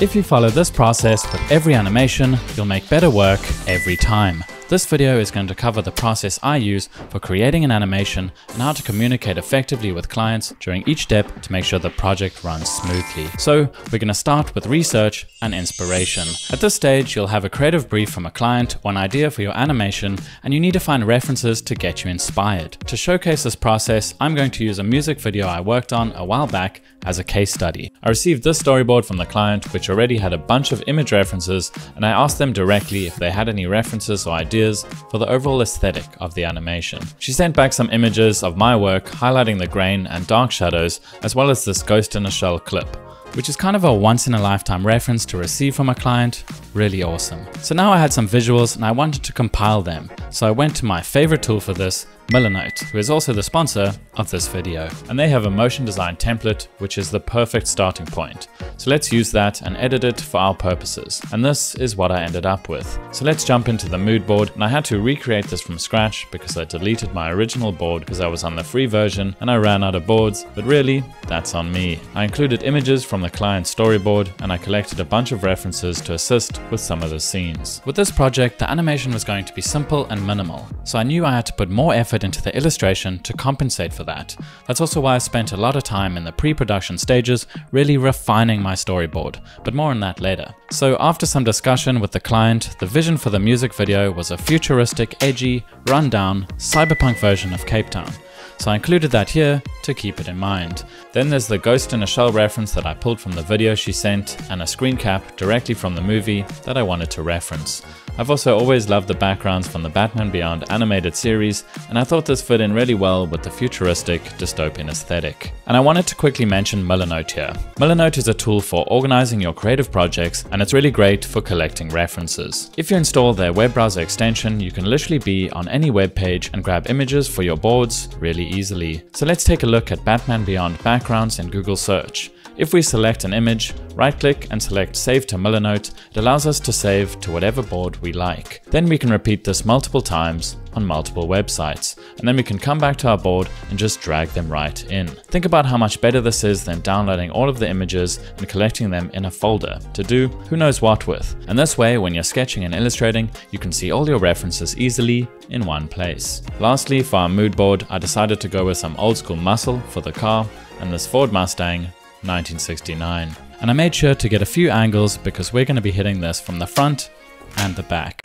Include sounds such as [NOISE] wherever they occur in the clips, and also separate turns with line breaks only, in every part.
If you follow this process with every animation, you'll make better work every time. This video is going to cover the process I use for creating an animation and how to communicate effectively with clients during each step to make sure the project runs smoothly. So we're going to start with research and inspiration. At this stage, you'll have a creative brief from a client or an idea for your animation and you need to find references to get you inspired. To showcase this process, I'm going to use a music video I worked on a while back as a case study. I received this storyboard from the client which already had a bunch of image references and I asked them directly if they had any references or ideas ideas for the overall aesthetic of the animation. She sent back some images of my work highlighting the grain and dark shadows as well as this ghost in a shell clip which is kind of a once in a lifetime reference to receive from a client, really awesome. So now I had some visuals and I wanted to compile them, so I went to my favorite tool for this, Milanote, who is also the sponsor of this video. And they have a motion design template, which is the perfect starting point. So let's use that and edit it for our purposes. And this is what I ended up with. So let's jump into the mood board. And I had to recreate this from scratch because I deleted my original board because I was on the free version and I ran out of boards. But really, that's on me. I included images from the client storyboard and I collected a bunch of references to assist with some of the scenes. With this project, the animation was going to be simple and minimal. So I knew I had to put more effort into the illustration to compensate for that. That's also why I spent a lot of time in the pre-production stages really refining my storyboard, but more on that later. So after some discussion with the client, the vision for the music video was a futuristic, edgy, run-down, cyberpunk version of Cape Town. So I included that here to keep it in mind. Then there's the Ghost in a Shell reference that I pulled from the video she sent and a screen cap directly from the movie that I wanted to reference. I've also always loved the backgrounds from the Batman Beyond animated series, and I thought this fit in really well with the futuristic, dystopian aesthetic. And I wanted to quickly mention Milanote here. Milanote is a tool for organizing your creative projects, and it's really great for collecting references. If you install their web browser extension, you can literally be on any web page and grab images for your boards really easily. So let's take a look at Batman Beyond backgrounds in Google search. If we select an image, right click and select save to Milanote, it allows us to save to whatever board we like. Then we can repeat this multiple times on multiple websites, and then we can come back to our board and just drag them right in. Think about how much better this is than downloading all of the images and collecting them in a folder to do who knows what with. And this way, when you're sketching and illustrating, you can see all your references easily in one place. Lastly, for our mood board, I decided to go with some old school muscle for the car and this Ford Mustang 1969. And I made sure to get a few angles because we're going to be hitting this from the front and the back.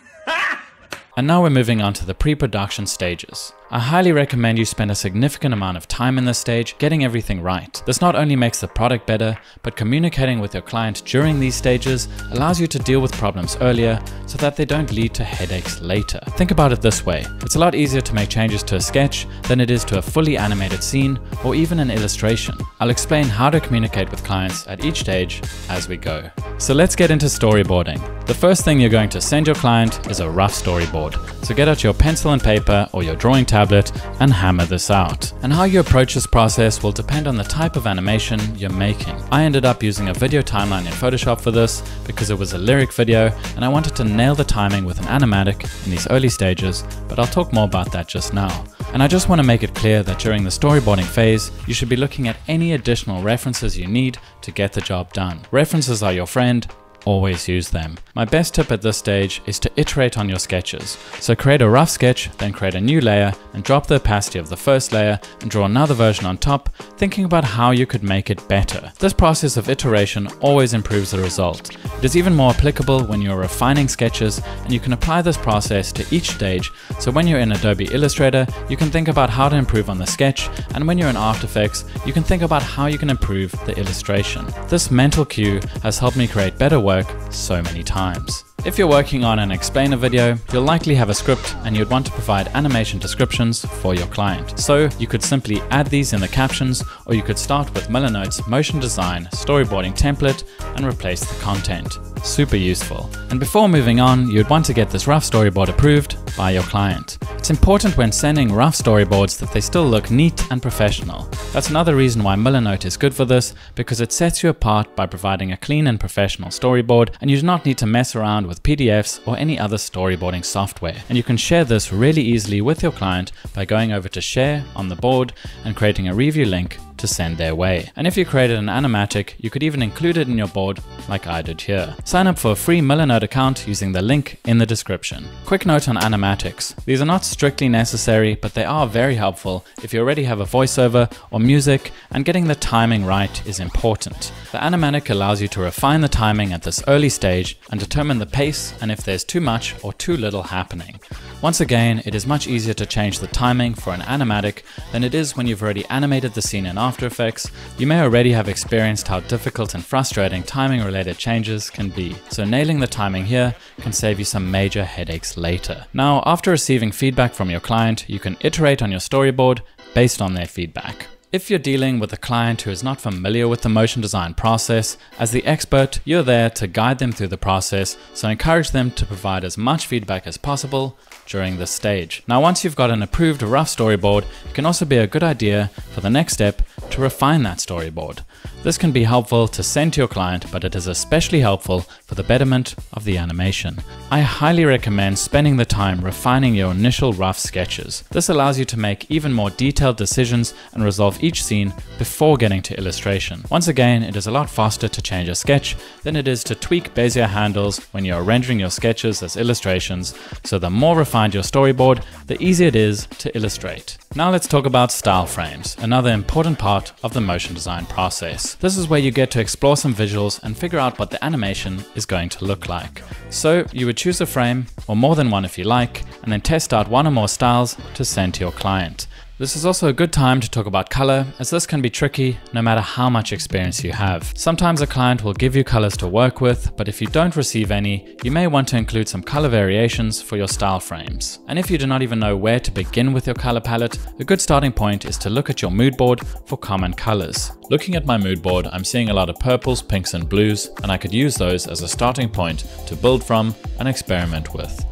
[LAUGHS] and now we're moving on to the pre-production stages. I highly recommend you spend a significant amount of time in this stage getting everything right. This not only makes the product better, but communicating with your client during these stages allows you to deal with problems earlier so that they don't lead to headaches later. Think about it this way, it's a lot easier to make changes to a sketch than it is to a fully animated scene or even an illustration. I'll explain how to communicate with clients at each stage as we go. So let's get into storyboarding. The first thing you're going to send your client is a rough storyboard. So get out your pencil and paper or your drawing tablet and hammer this out. And how you approach this process will depend on the type of animation you're making. I ended up using a video timeline in Photoshop for this because it was a lyric video and I wanted to nail the timing with an animatic in these early stages, but I'll talk more about that just now. And I just want to make it clear that during the storyboarding phase, you should be looking at any additional references you need to get the job done. References are your friend, always use them. My best tip at this stage is to iterate on your sketches. So create a rough sketch, then create a new layer and drop the opacity of the first layer and draw another version on top, thinking about how you could make it better. This process of iteration always improves the result. It is even more applicable when you're refining sketches and you can apply this process to each stage. So when you're in Adobe Illustrator, you can think about how to improve on the sketch and when you're in After Effects, you can think about how you can improve the illustration. This mental cue has helped me create better work so many times. If you're working on an explainer video, you'll likely have a script and you'd want to provide animation descriptions for your client. So you could simply add these in the captions or you could start with Milanote's motion design storyboarding template and replace the content. Super useful. And before moving on, you'd want to get this rough storyboard approved by your client. It's important when sending rough storyboards that they still look neat and professional. That's another reason why Milanote is good for this, because it sets you apart by providing a clean and professional storyboard, and you do not need to mess around with PDFs or any other storyboarding software. And you can share this really easily with your client by going over to share on the board and creating a review link to send their way. And if you created an animatic, you could even include it in your board like I did here. Sign up for a free Milanote account using the link in the description. Quick note on animatics. These are not strictly necessary, but they are very helpful if you already have a voiceover or music and getting the timing right is important. The animatic allows you to refine the timing at this early stage and determine the pace and if there's too much or too little happening. Once again, it is much easier to change the timing for an animatic than it is when you've already animated the scene in Effects. You may already have experienced how difficult and frustrating timing related changes can be, so nailing the timing here can save you some major headaches later. Now, after receiving feedback from your client, you can iterate on your storyboard based on their feedback. If you're dealing with a client who is not familiar with the motion design process, as the expert, you're there to guide them through the process, so encourage them to provide as much feedback as possible during this stage. Now once you've got an approved rough storyboard, it can also be a good idea for the next step to refine that storyboard. This can be helpful to send to your client, but it is especially helpful for the betterment of the animation. I highly recommend spending the time refining your initial rough sketches. This allows you to make even more detailed decisions and resolve each scene before getting to illustration. Once again, it is a lot faster to change a sketch than it is to tweak Bezier handles when you are rendering your sketches as illustrations, so the more refined your storyboard, the easier it is to illustrate. Now let's talk about style frames, another important part of the motion design process. This is where you get to explore some visuals and figure out what the animation is going to look like. So you would choose a frame, or more than one if you like, and then test out one or more styles to send to your client. This is also a good time to talk about color, as this can be tricky no matter how much experience you have. Sometimes a client will give you colors to work with, but if you don't receive any, you may want to include some color variations for your style frames. And if you do not even know where to begin with your color palette, a good starting point is to look at your mood board for common colors. Looking at my mood board, I'm seeing a lot of purples, pinks and blues, and I could use those as a starting point to build from and experiment with.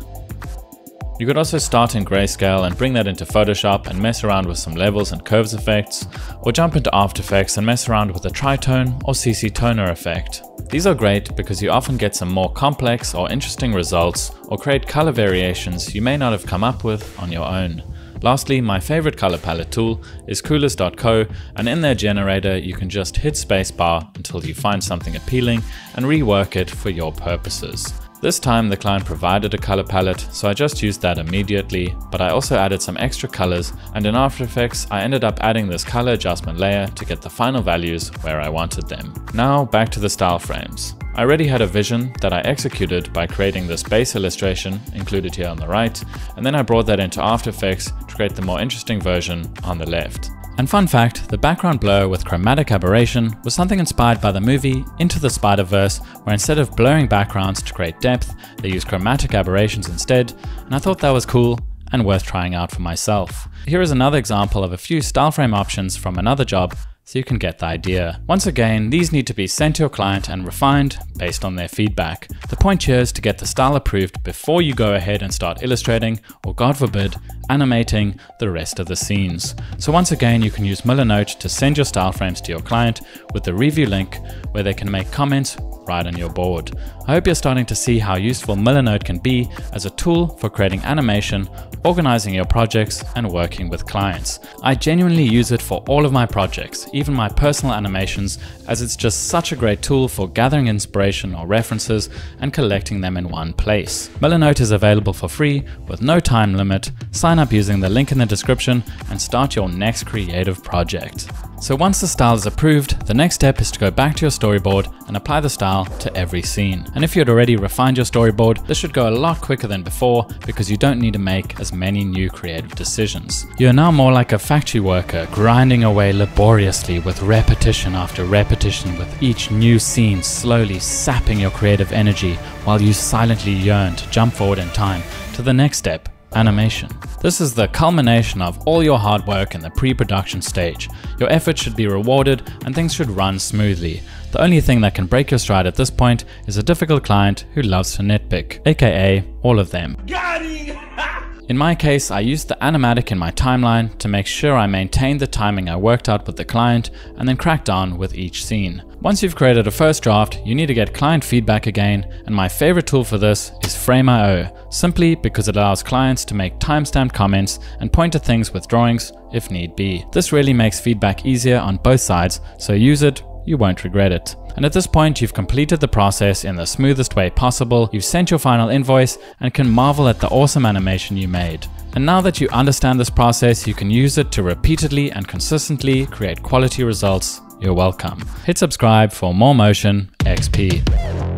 You could also start in grayscale and bring that into Photoshop and mess around with some levels and curves effects, or jump into After Effects and mess around with the tritone or CC toner effect. These are great because you often get some more complex or interesting results or create color variations you may not have come up with on your own. Lastly, my favorite color palette tool is coolors.co and in their generator you can just hit spacebar until you find something appealing and rework it for your purposes. This time the client provided a color palette, so I just used that immediately, but I also added some extra colors and in After Effects I ended up adding this color adjustment layer to get the final values where I wanted them. Now back to the style frames. I already had a vision that I executed by creating this base illustration included here on the right, and then I brought that into After Effects to create the more interesting version on the left. And fun fact, the background blur with chromatic aberration was something inspired by the movie Into the Spider-Verse, where instead of blurring backgrounds to create depth, they use chromatic aberrations instead, and I thought that was cool and worth trying out for myself. Here is another example of a few style frame options from another job so you can get the idea. Once again, these need to be sent to your client and refined based on their feedback. The point here is to get the style approved before you go ahead and start illustrating, or God forbid, animating the rest of the scenes. So once again, you can use Milanote to send your style frames to your client with the review link where they can make comments right on your board. I hope you're starting to see how useful Milanote can be as a tool for creating animation, organizing your projects, and working with clients. I genuinely use it for all of my projects, even my personal animations, as it's just such a great tool for gathering inspiration or references and collecting them in one place. Milanote is available for free with no time limit. Sign up using the link in the description and start your next creative project. So once the style is approved, the next step is to go back to your storyboard and apply the style to every scene. And if you had already refined your storyboard, this should go a lot quicker than before because you don't need to make as many new creative decisions. You are now more like a factory worker, grinding away laboriously with repetition after repetition with each new scene slowly sapping your creative energy while you silently yearn to jump forward in time to the next step animation. This is the culmination of all your hard work in the pre-production stage. Your effort should be rewarded and things should run smoothly. The only thing that can break your stride at this point is a difficult client who loves to nitpick, aka all of them. In my case, I used the animatic in my timeline to make sure I maintained the timing I worked out with the client and then cracked on with each scene. Once you've created a first draft, you need to get client feedback again, and my favorite tool for this is Frame.io, simply because it allows clients to make timestamped comments and point to things with drawings if need be. This really makes feedback easier on both sides, so use it, you won't regret it. And at this point, you've completed the process in the smoothest way possible, you've sent your final invoice, and can marvel at the awesome animation you made. And now that you understand this process, you can use it to repeatedly and consistently create quality results. You're welcome. Hit subscribe for more Motion XP.